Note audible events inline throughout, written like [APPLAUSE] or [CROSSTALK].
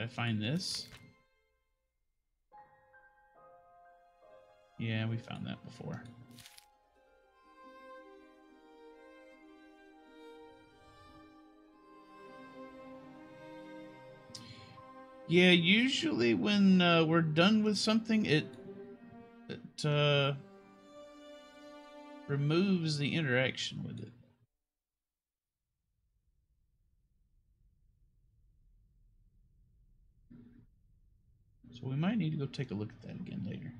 I find this? Yeah, we found that before. Yeah, usually when uh, we're done with something, it it uh, removes the interaction with it. So we might need to go take a look at that again later.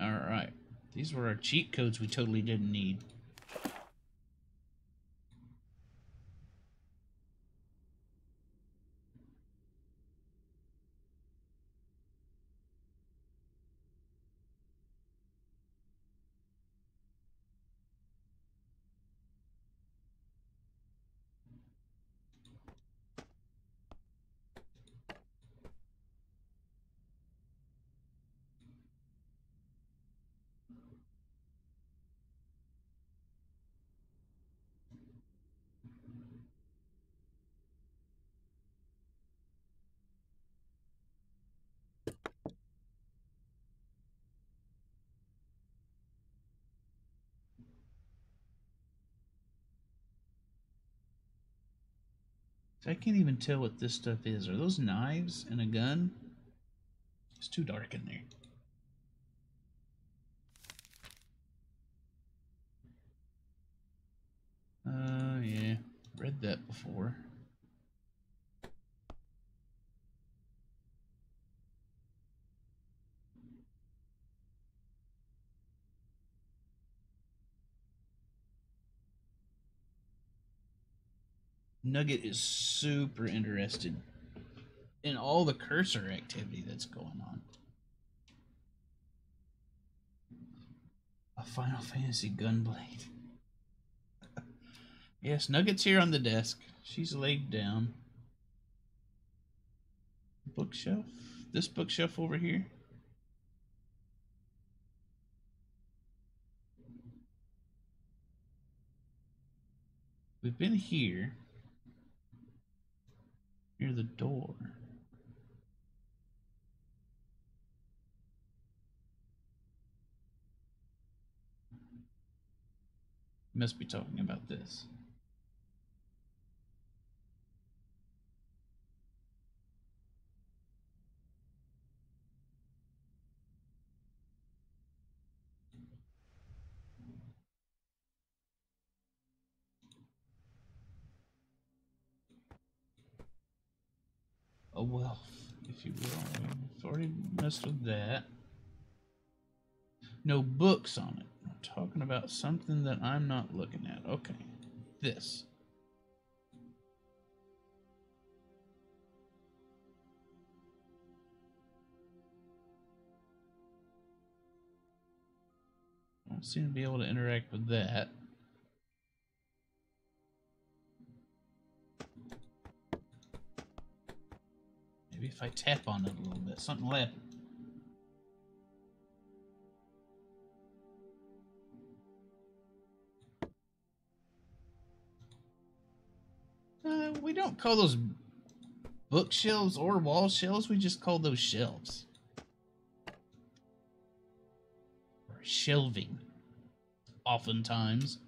All right. These were our cheat codes we totally didn't need. I can't even tell what this stuff is. Are those knives and a gun? It's too dark in there. Uh, yeah. Read that before. Nugget is super interested in all the cursor activity that's going on. A Final Fantasy Gunblade. [LAUGHS] yes, Nugget's here on the desk. She's laid down. Bookshelf? This bookshelf over here? We've been here near the door. must be talking about this. Wealth, if you will. We've already messed with that. No books on it. I'm talking about something that I'm not looking at. Okay. This. I don't seem to be able to interact with that. If I tap on it a little bit, something will happen. Uh, we don't call those bookshelves or wall shelves, we just call those shelves. Or shelving, oftentimes.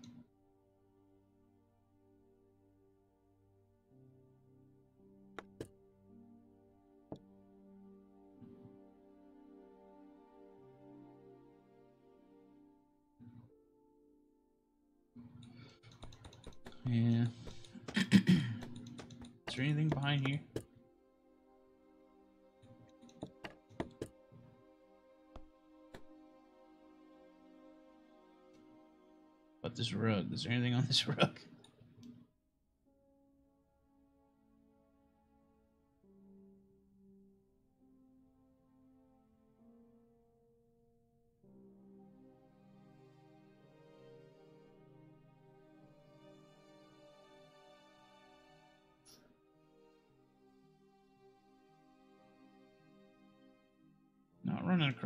Yeah. Is there anything behind here? But this rug? Is there anything on this [LAUGHS] rug?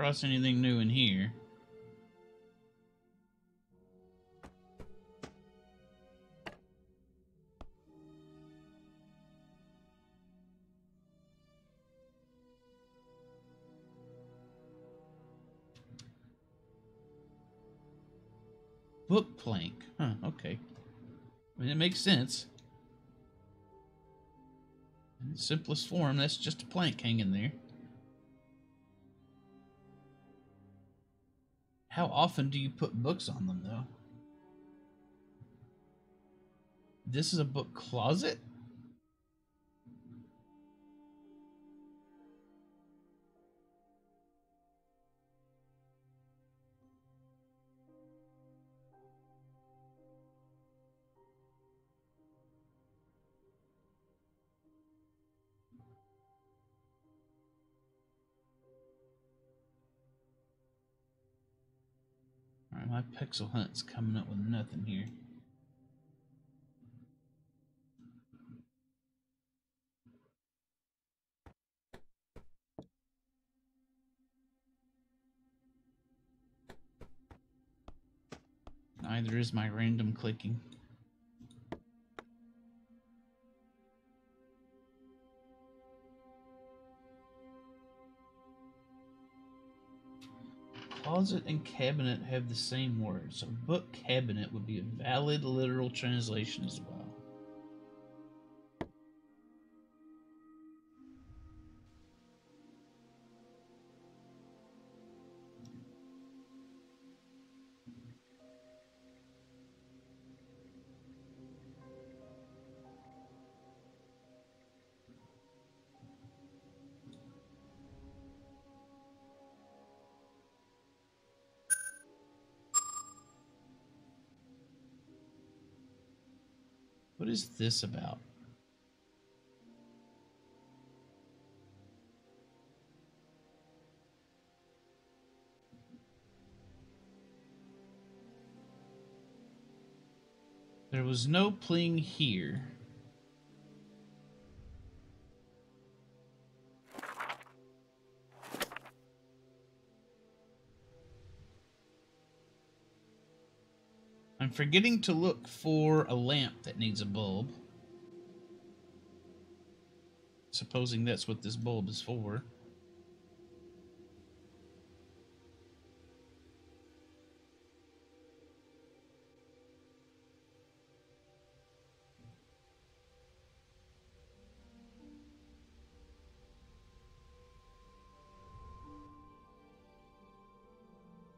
across anything new in here. Book plank. Huh, okay. I mean, it makes sense. In simplest form, that's just a plank hanging there. How often do you put books on them, though? This is a book closet? Pixel hunt's coming up with nothing here. Neither is my random clicking. Closet and cabinet have the same word, so book cabinet would be a valid literal translation as well. Is this about? There was no pling here. I'm forgetting to look for a lamp that needs a bulb. Supposing that's what this bulb is for.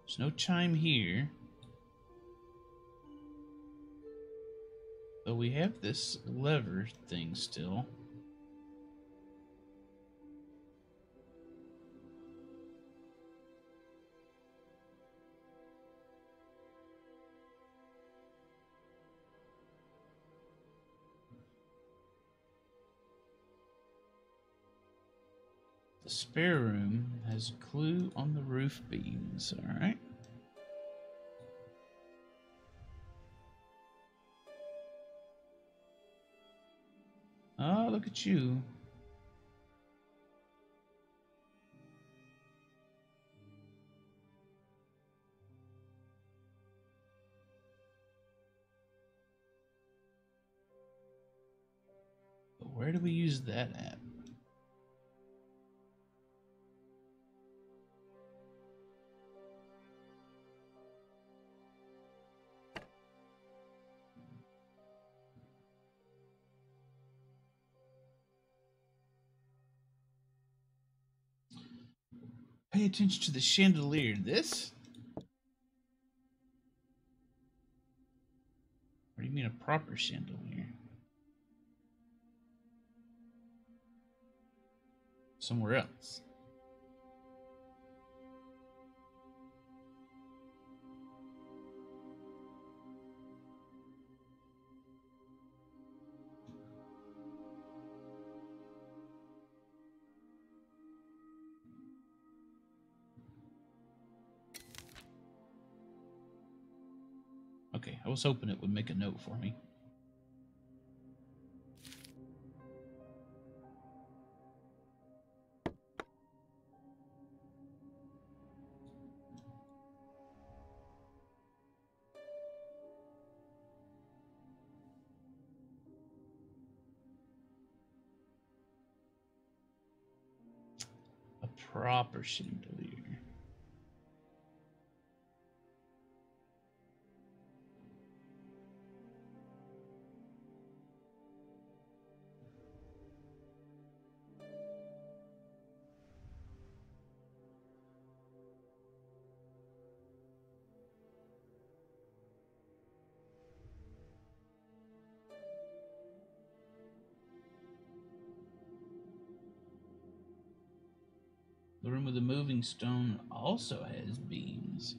There's no chime here. But we have this lever thing still. The spare room has a clue on the roof beams, alright? Look at you. But where do we use that at? Pay attention to the chandelier. This? What do you mean a proper chandelier? Somewhere else. Was hoping it would make a note for me. A proper chandelier. The moving stone also has beams.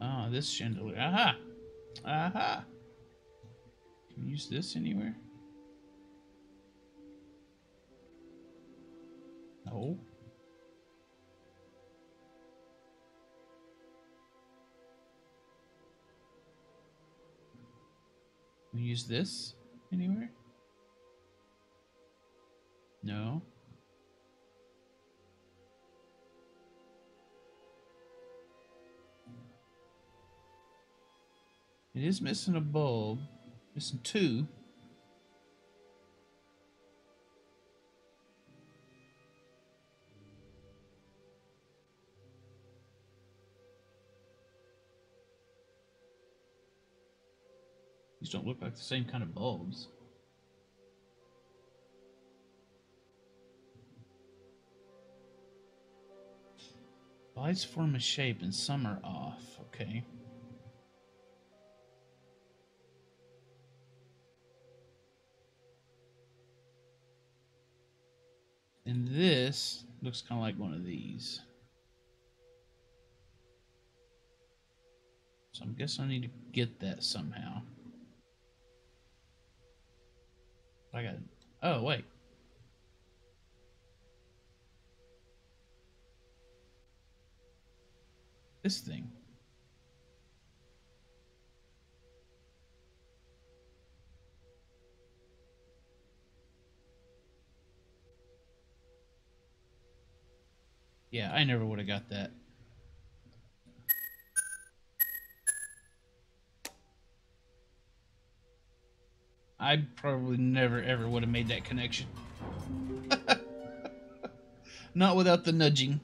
Ah, this chandelier. Aha! Aha! Can use this anywhere? We use this anywhere? No. It is missing a bulb. Missing two. Don't look like the same kind of bulbs. Lights form a shape and some are off. Okay. And this looks kind of like one of these. So I guess I need to get that somehow. I got. Oh wait. This thing. Yeah, I never would have got that. I probably never ever would have made that connection. [LAUGHS] Not without the nudging.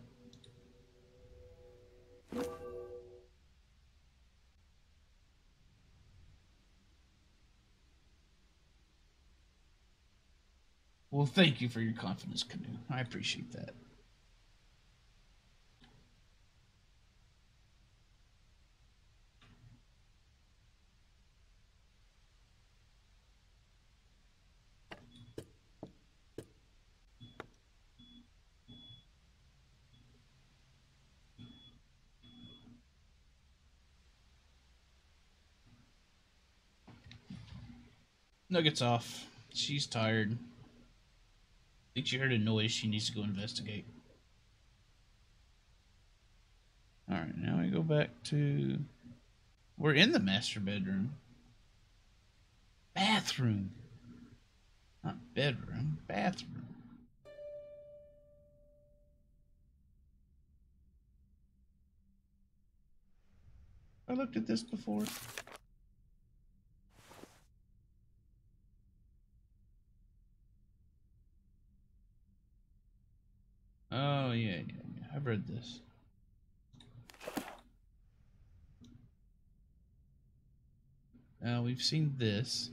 Well, thank you for your confidence, Canoe. I appreciate that. Nuggets off. She's tired. I think she heard a noise. She needs to go investigate. Alright, now we go back to. We're in the master bedroom. Bathroom. Not bedroom, bathroom. I looked at this before. Oh, yeah, yeah, yeah. I've read this. Now, we've seen this.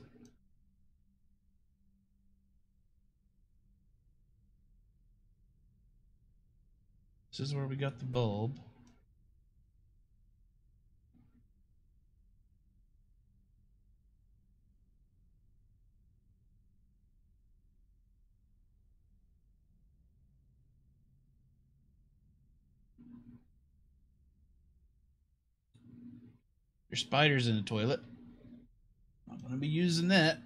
This is where we got the bulb. There's spiders in the toilet. I'm not gonna be using that.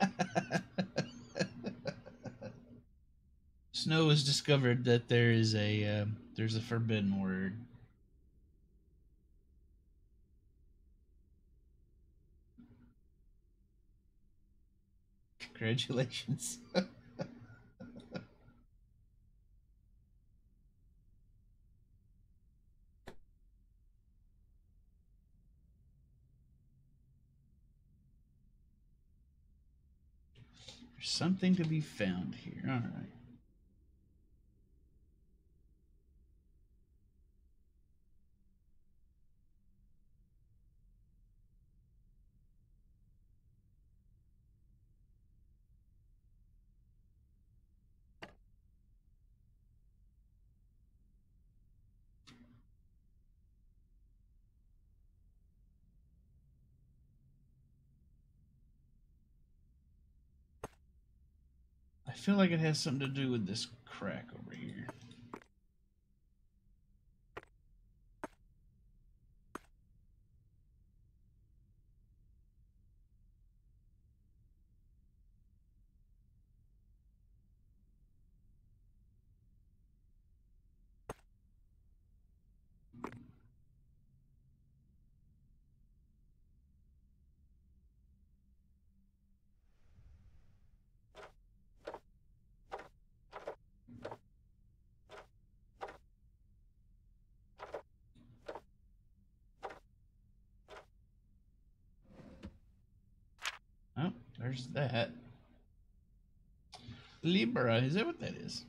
[LAUGHS] Snow has discovered that there is a uh, there's a forbidden word. Congratulations. [LAUGHS] There's something to be found here. All right. Feel like it has something to do with this crack over here. Oh, there's that. Libra, is that what that is?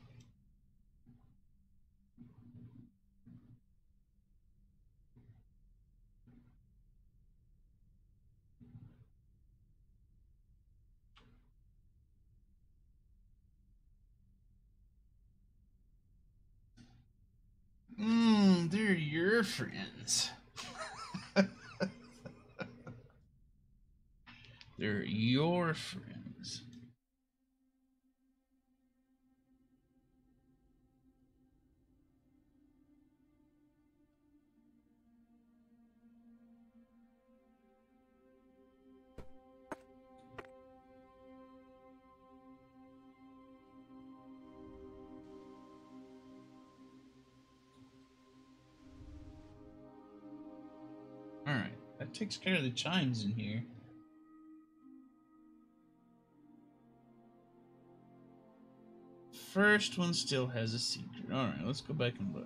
Takes care of the chimes in here. First one still has a secret. Alright, let's go back and look.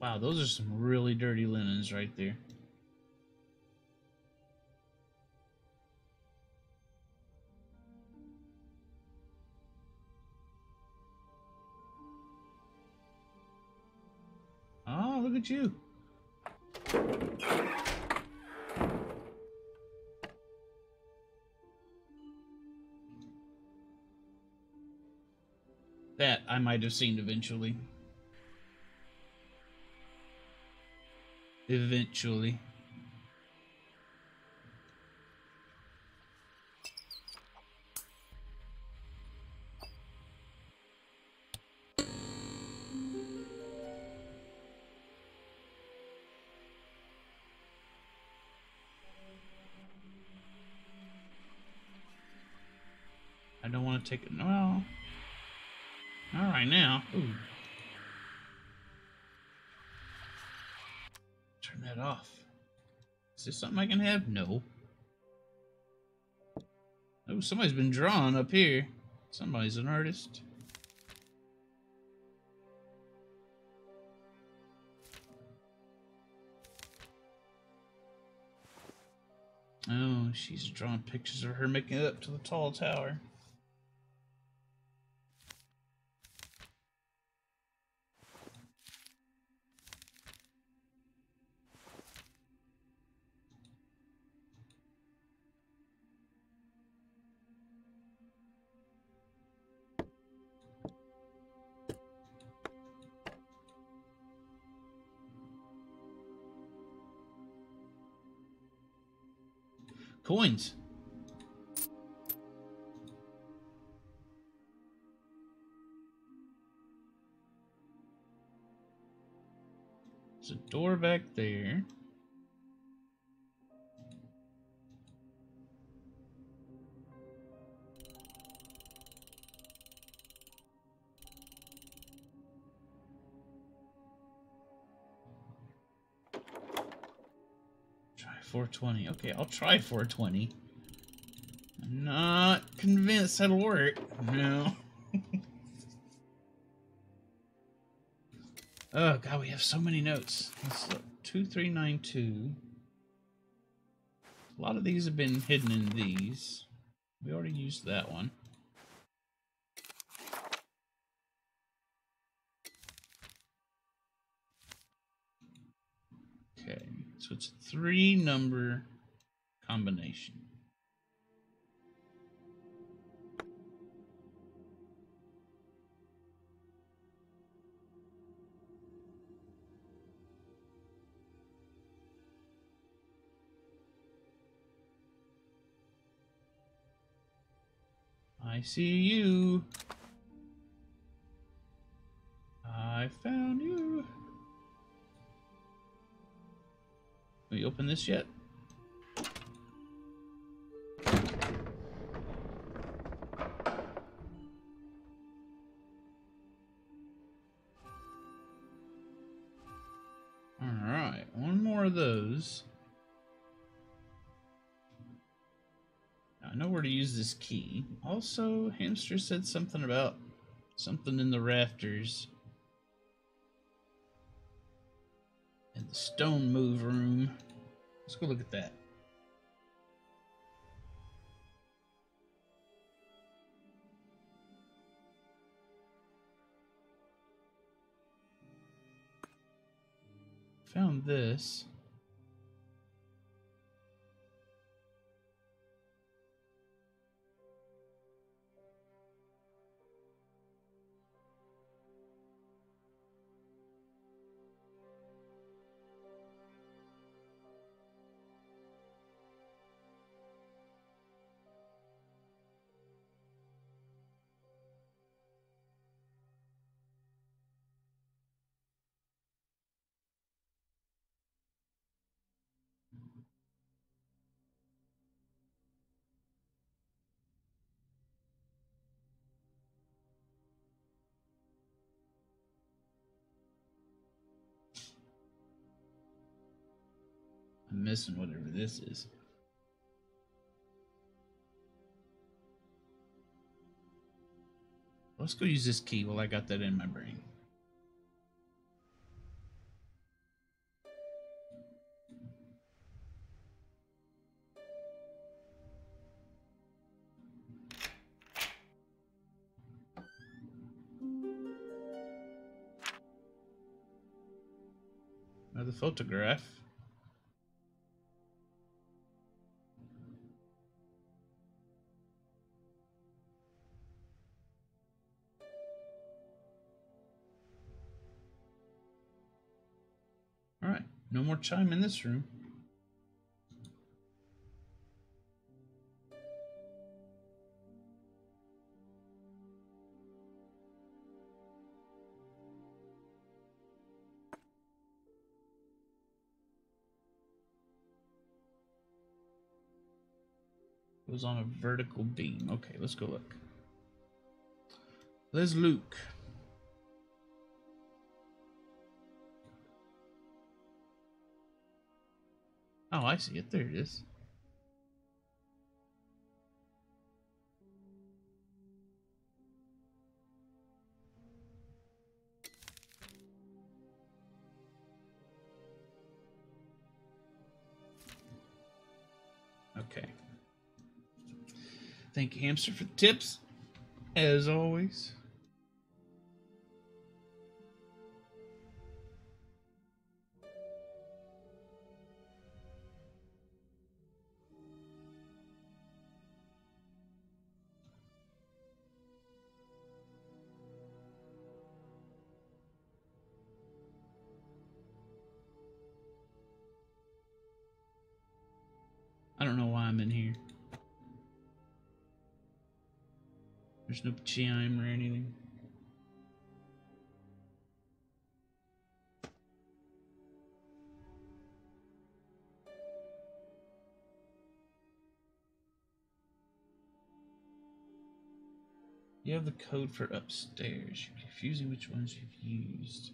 Wow, those are some really dirty linens right there. Oh, look at you. That I might have seen eventually. Eventually. I don't want to take it. No. All right now. Ooh. Turn that off. Is this something I can have? No. Oh, somebody's been drawing up here. Somebody's an artist. Oh, she's drawing pictures of her making it up to the tall tower. Coins. There's a door back there. 420. Okay, I'll try 420. I'm not convinced that'll work. No. [LAUGHS] oh god, we have so many notes. Let's look. 2392. A lot of these have been hidden in these. We already used that one. Three number combination. I see you. I found you. We open this yet? Alright, one more of those. I know where to use this key. Also, Hamster said something about something in the rafters. In the stone move room. Let's go look at that. Found this. Missing whatever this is. Let's go use this key while I got that in my brain. Another photograph. Chime in this room. Goes on a vertical beam. Okay, let's go look. Let's Luke. Oh, I see it. There it is. Okay. Thank you, Hamster, for the tips, as always. There's no chime or anything. You have the code for upstairs. You're confusing which ones you've used.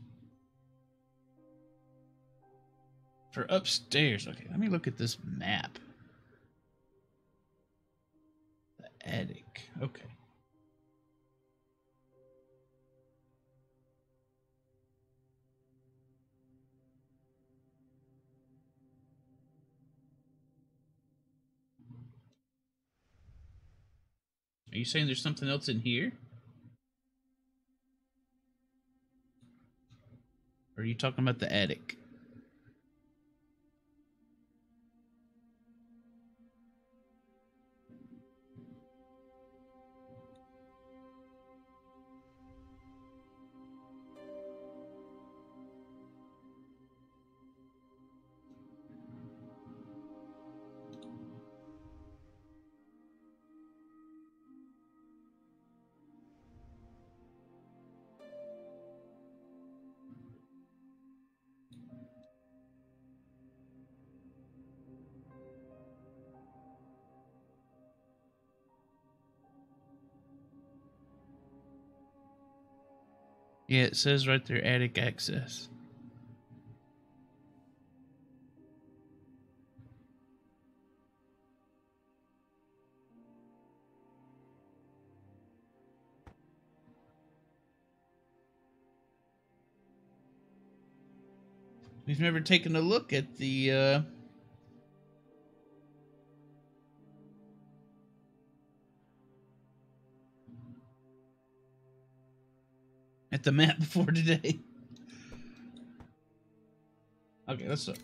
For upstairs, okay, let me look at this map. The attic, okay. Are you saying there's something else in here? Or are you talking about the attic? Yeah, it says right there attic access. We've never taken a look at the uh at the map [LAUGHS] before today. Okay, let's look.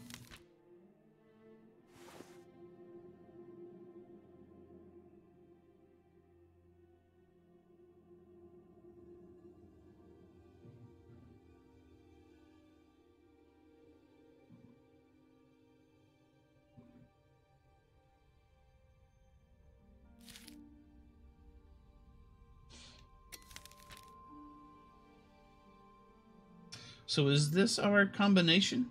So is this our combination?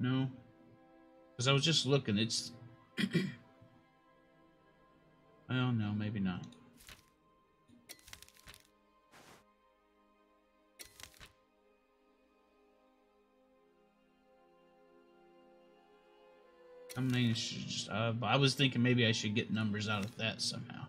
No. Because I was just looking. It's... [CLEARS THROAT] well, no, maybe not. Just, uh, I was thinking maybe I should get numbers out of that somehow.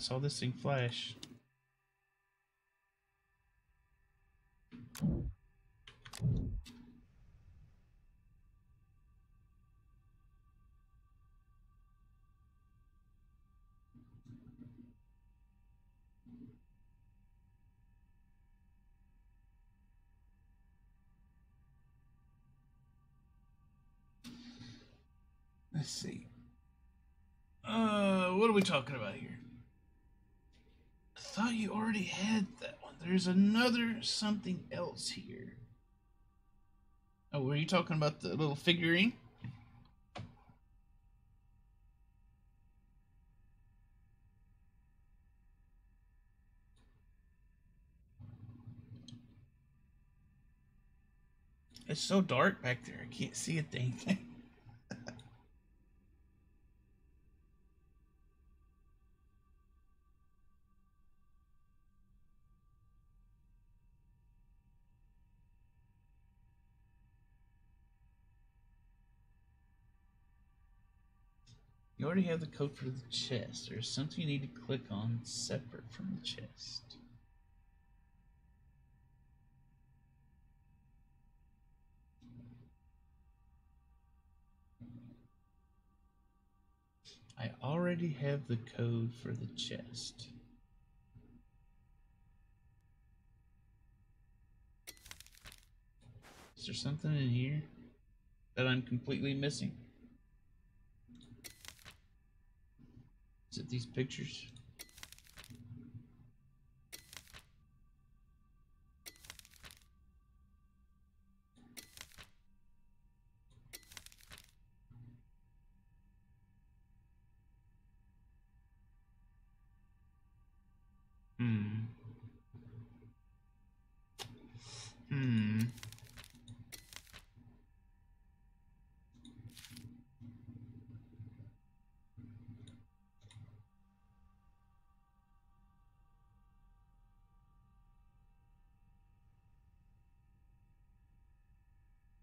Saw this thing flash. Let's see. Uh, what are we talking about here? Thought you already had that one. There's another something else here. Oh, were you talking about the little figurine? It's so dark back there. I can't see a thing. [LAUGHS] already have the code for the chest. There's something you need to click on separate from the chest. I already have the code for the chest. Is there something in here that I'm completely missing? It these pictures? Hmm.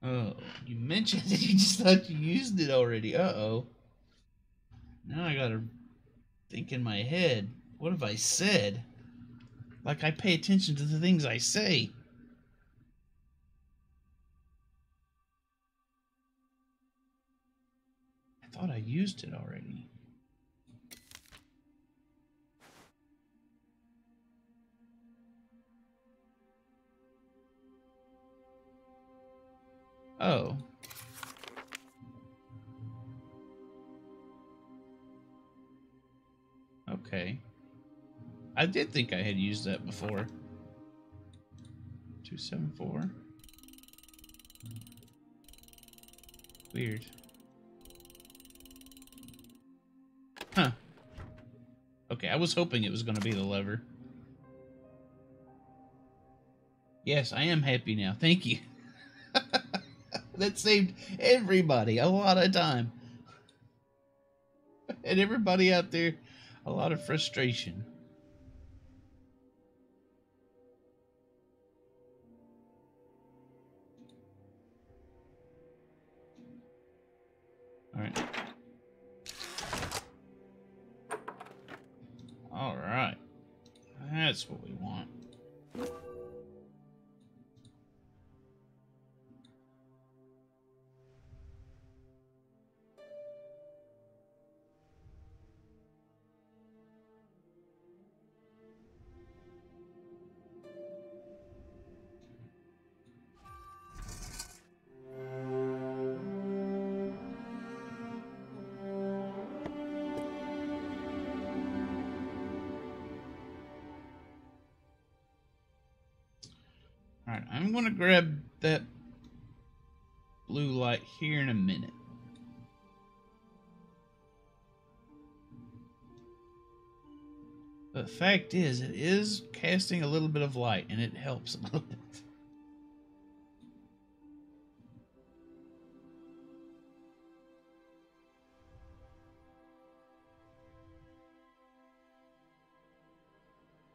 Oh, you mentioned it. You just thought you used it already. Uh oh. Now I gotta think in my head. What have I said? Like I pay attention to the things I say. I thought I used it already. Oh. Okay. I did think I had used that before. 274. Weird. Huh. Okay, I was hoping it was going to be the lever. Yes, I am happy now. Thank you. [LAUGHS] that saved everybody a lot of time. [LAUGHS] And everybody out there, a lot of frustration. All right. All right. That's what we want. I'm going to grab that blue light here in a minute. The fact is, it is casting a little bit of light, and it helps a [LAUGHS] little bit.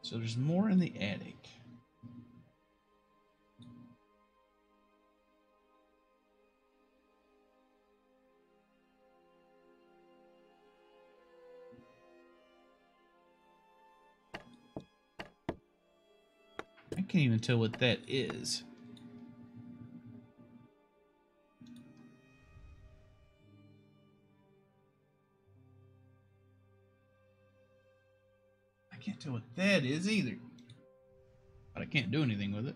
So there's more in the attic. Can't even tell what that is. I can't tell what that is either. But I can't do anything with it.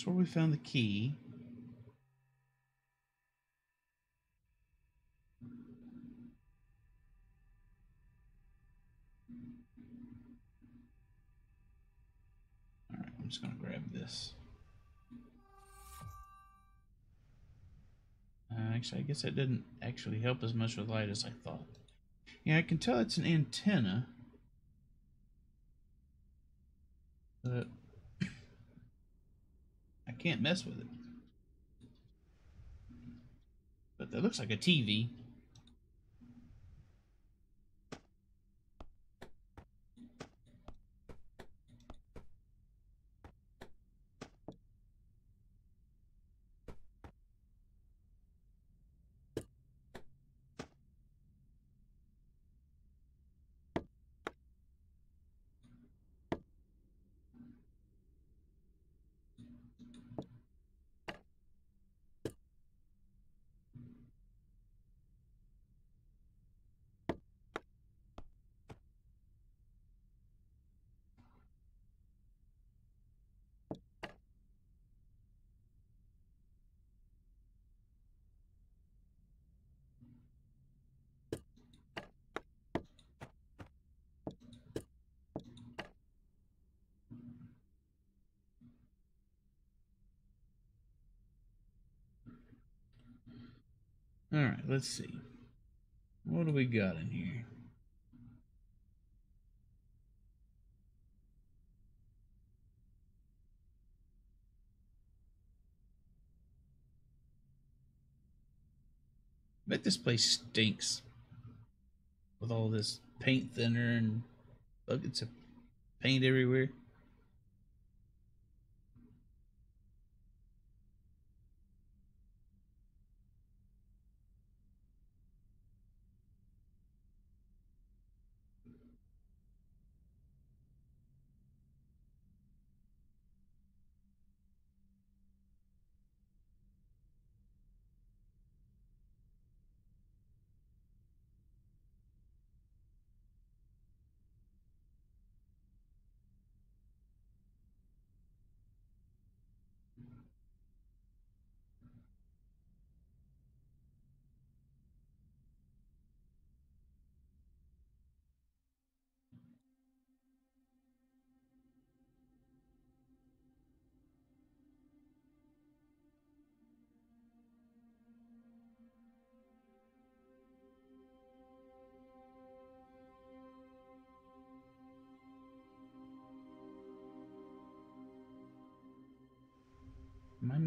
That's where we found the key. Alright, I'm just going to grab this. Uh, actually, I guess that didn't actually help as much with light as I thought. Yeah, I can tell it's an antenna. But can't mess with it. But that looks like a TV. Alright, let's see. What do we got in here? bet this place stinks with all this paint thinner and buckets of paint everywhere.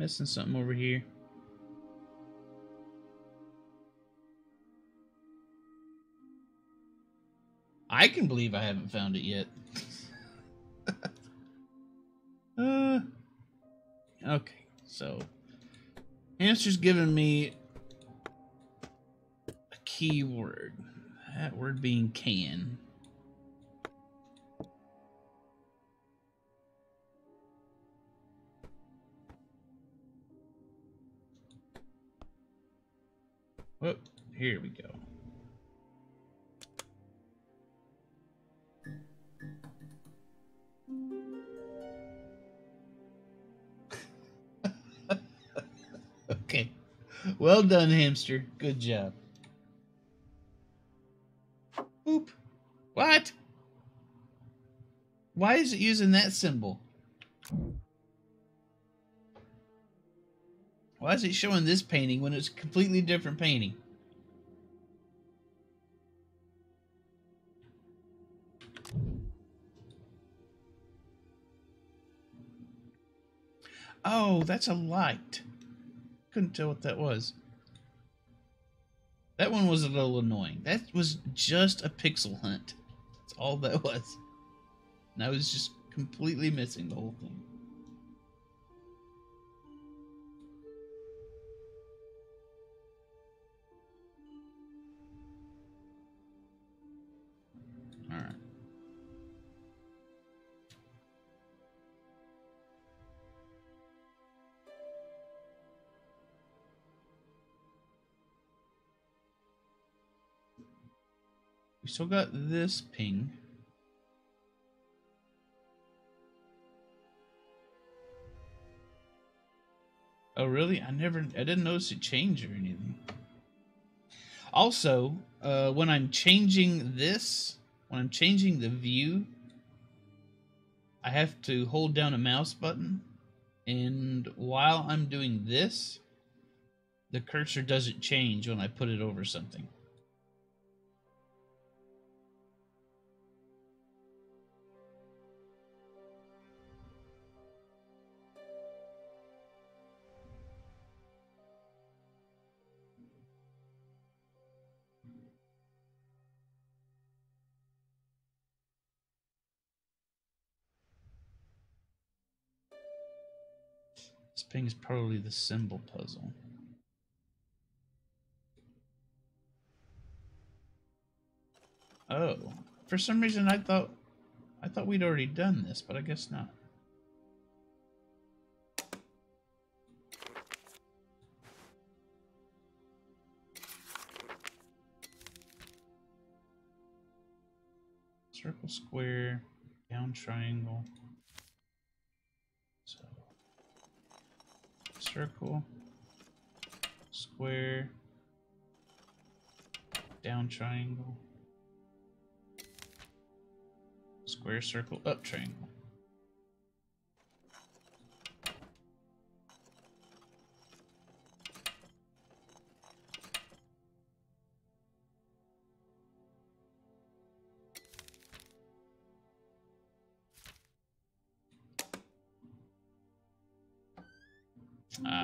Missing something over here? I can believe I haven't found it yet. [LAUGHS] uh, okay, so answer's giving me a keyword. That word being can. Oh, here we go. [LAUGHS] okay. Well done, hamster. Good job. Oop. What? Why is it using that symbol? Why is it showing this painting when it's a completely different painting? Oh, that's a light. Couldn't tell what that was. That one was a little annoying. That was just a pixel hunt. That's all that [LAUGHS] was. And I was just completely missing the whole thing. Still got this ping. Oh, really? I never, I didn't notice it change or anything. Also, uh, when I'm changing this, when I'm changing the view, I have to hold down a mouse button. And while I'm doing this, the cursor doesn't change when I put it over something. Is probably the symbol puzzle. Oh, for some reason I thought I thought we'd already done this, but I guess not. Circle, square, down triangle. Circle, square, down triangle, square circle, up triangle.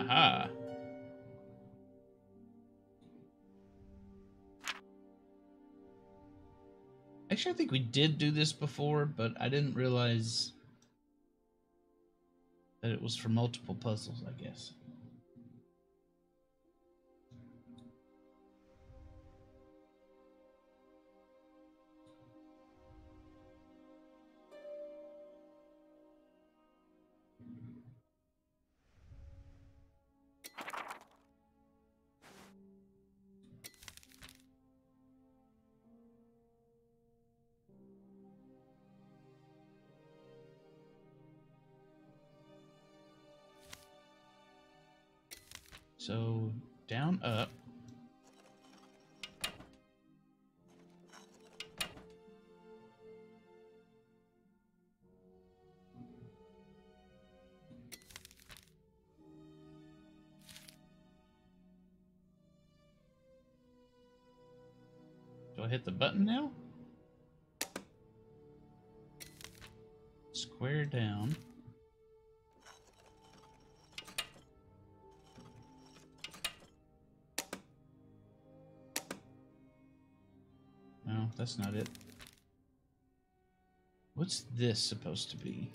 Aha. Actually, I think we did do this before, but I didn't realize that it was for multiple puzzles, I guess. Hit the button now? Square down. No, that's not it. What's this supposed to be?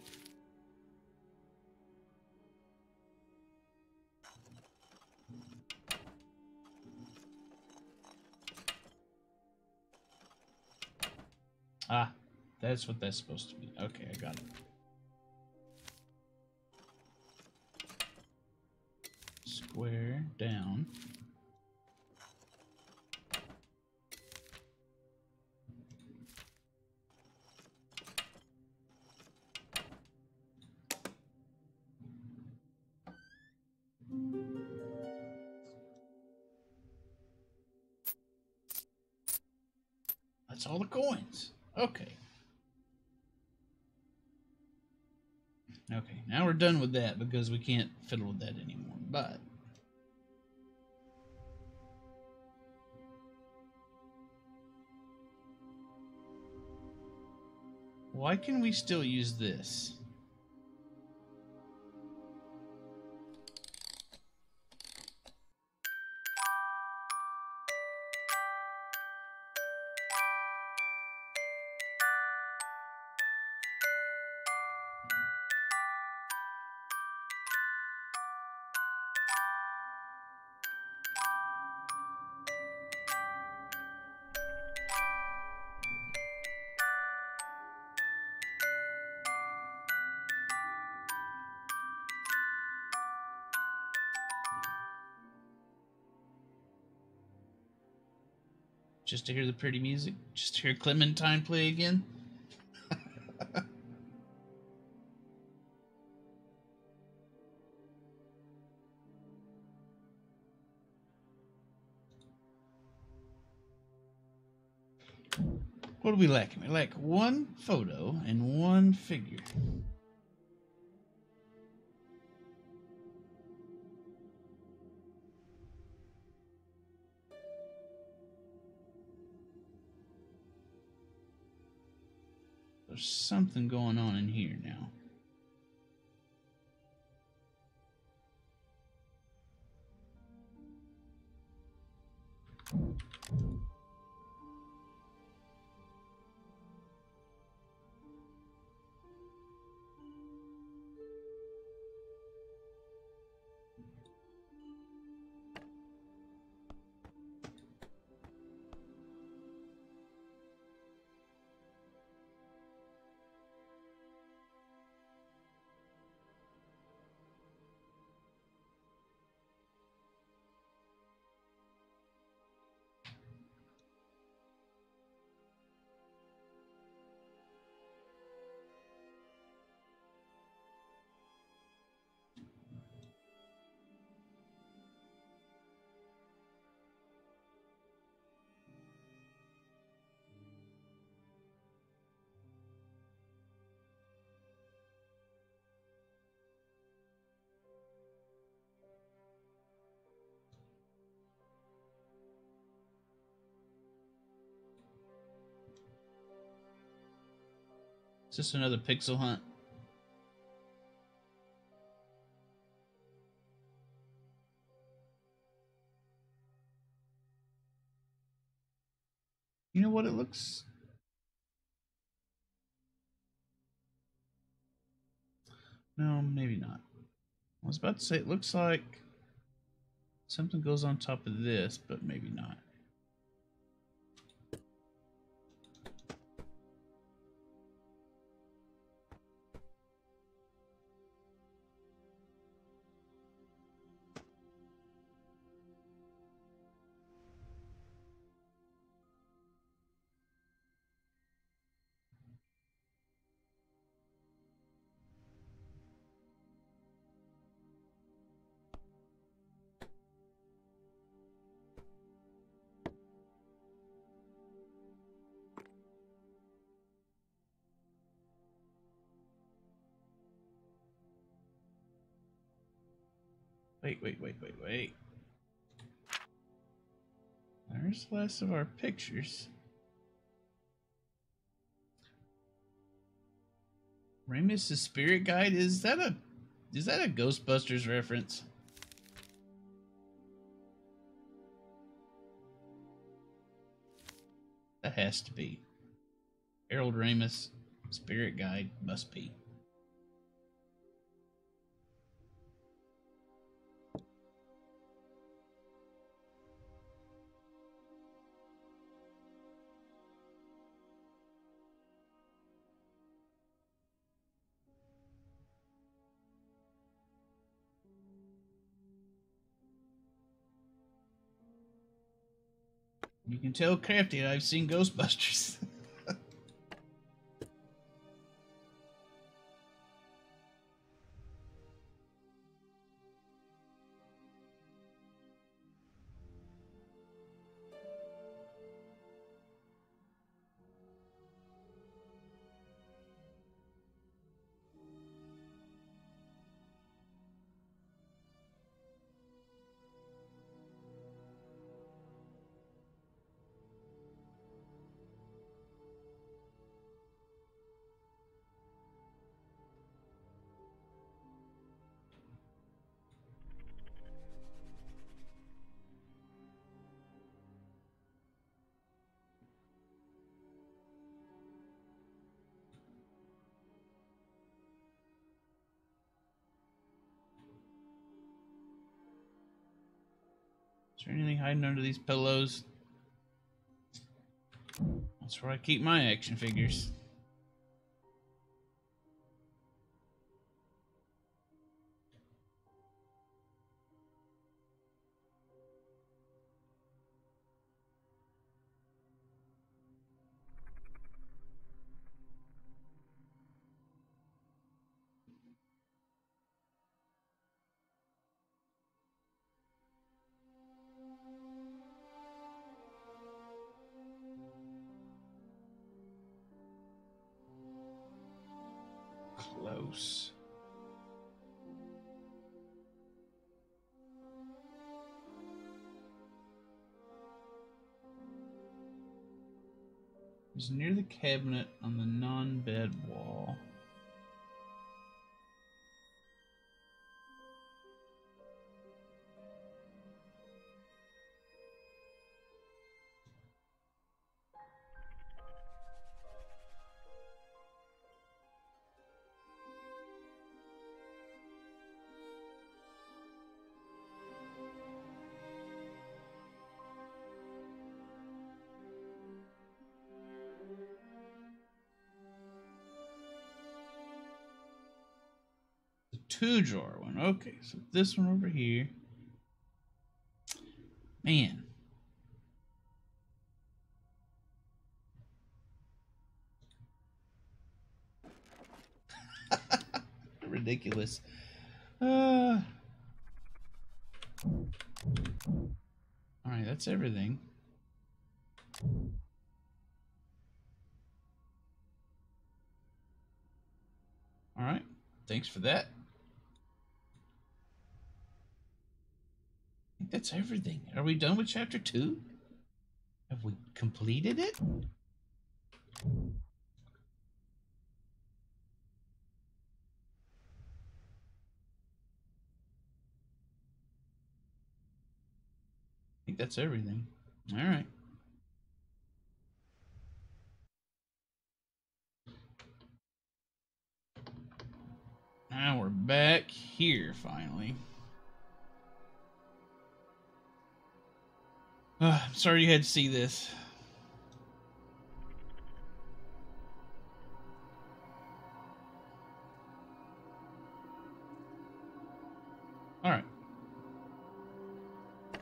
Ah, that's what that's supposed to be. Okay, I got it. Square down. Done with that because we can't fiddle with that anymore. But why can we still use this? Just to hear the pretty music? Just to hear Clementine play again? [LAUGHS] what are we lacking? We lack one photo and one figure. There's something going on in here now. Is this another pixel hunt? You know what it looks? No, maybe not. I was about to say it looks like something goes on top of this, but maybe not. Wait, wait, wait, wait, wait. There's less of our pictures. Ramis' spirit guide is that a is that a Ghostbusters reference? That has to be. Harold Ramis, spirit guide must be. You can tell Crafty I've seen Ghostbusters. [LAUGHS] Is there anything hiding under these pillows? That's where I keep my action figures. Close. It's near the cabinet on the non-bed wall. Two drawer one. Okay, so this one over here. Man. [LAUGHS] Ridiculous. Uh, all right, that's everything. All right, thanks for that. that's everything. Are we done with chapter two? Have we completed it? I think that's everything. All right. Now we're back here finally. Uh, I'm sorry you had to see this. Alright. I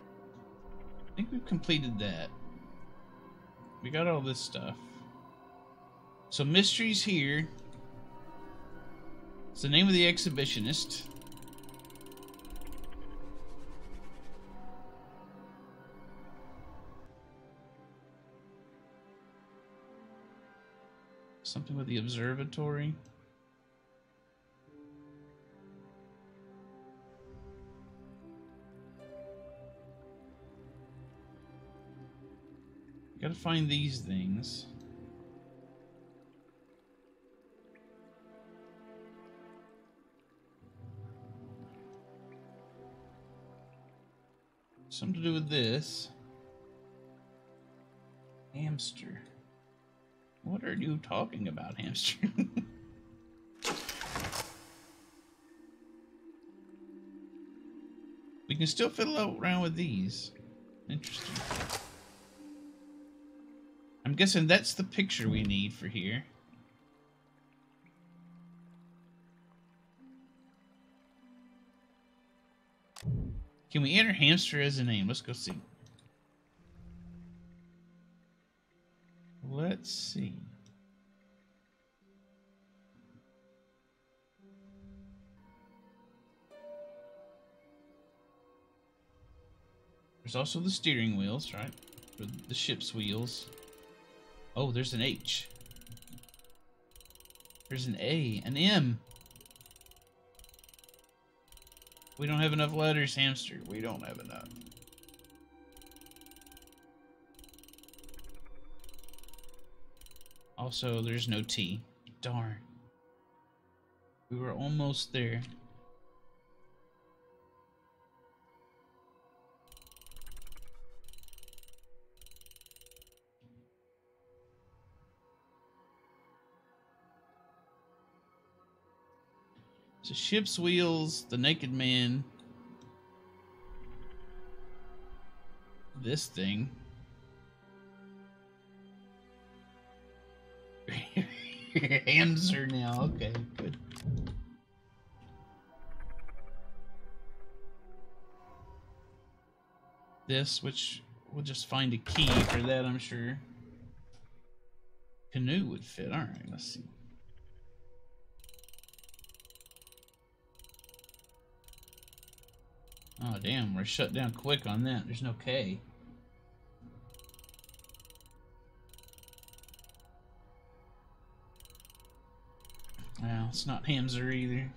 think we've completed that. We got all this stuff. So mysteries here. It's the name of the exhibitionist. Something with the observatory. Gotta find these things. Something to do with this. Hamster. What are you talking about, hamster? [LAUGHS] we can still fiddle around with these. Interesting. I'm guessing that's the picture we need for here. Can we enter hamster as a name? Let's go see. Let's see. There's also the steering wheels, right? For the ship's wheels. Oh, there's an H. There's an A, an M. We don't have enough letters, hamster. We don't have enough. Also, there's no T. Darn. We were almost there. So ship's wheels, the naked man, this thing. [LAUGHS] Hamster now, okay, good. This, which we'll just find a key for that, I'm sure. Canoe would fit. Alright, let's see. Oh, damn, we're shut down quick on that. There's no K. Well, it's not Hamzer either.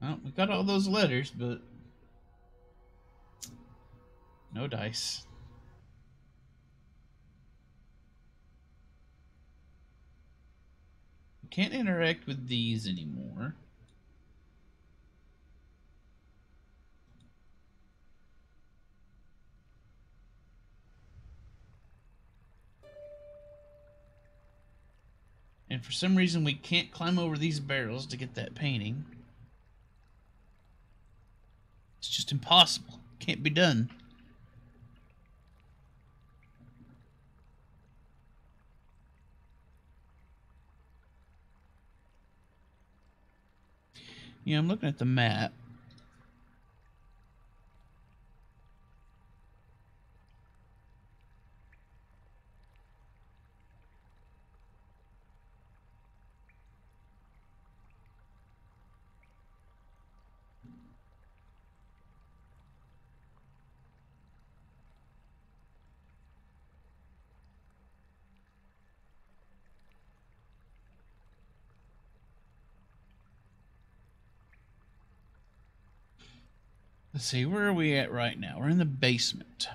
Well, we got all those letters, but no dice. We can't interact with these anymore. And for some reason we can't climb over these barrels to get that painting. It's just impossible. Can't be done. Yeah, I'm looking at the map. Let's see, where are we at right now? We're in the basement.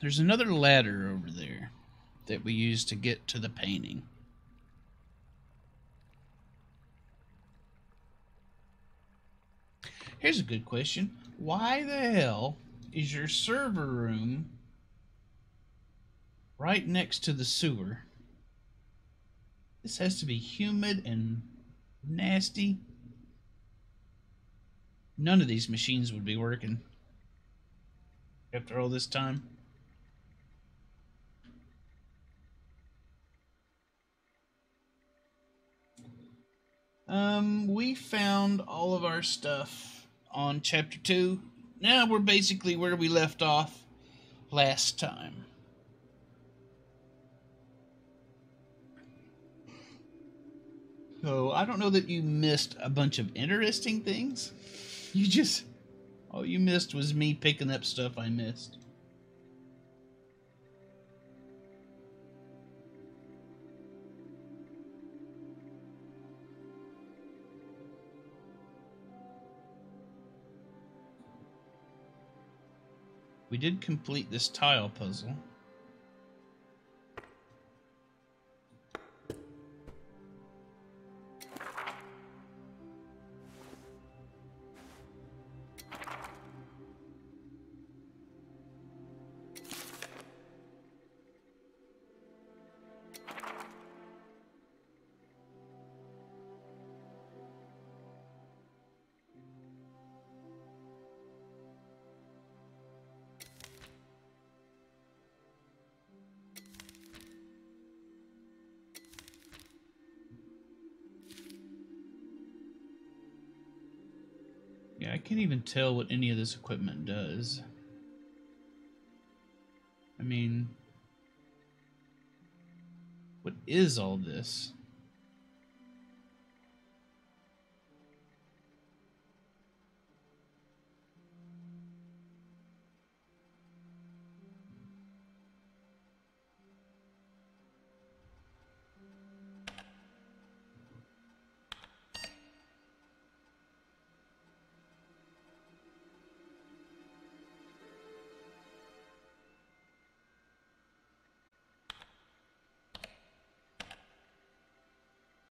There's another ladder over there that we use to get to the painting. Here's a good question. Why the hell is your server room right next to the sewer? This has to be humid and nasty. None of these machines would be working after all this time. Um, we found all of our stuff on chapter 2. Now we're basically where we left off last time. So I don't know that you missed a bunch of interesting things. You just all you missed was me picking up stuff I missed. We did complete this tile puzzle. Tell what any of this equipment does. I mean, what is all this?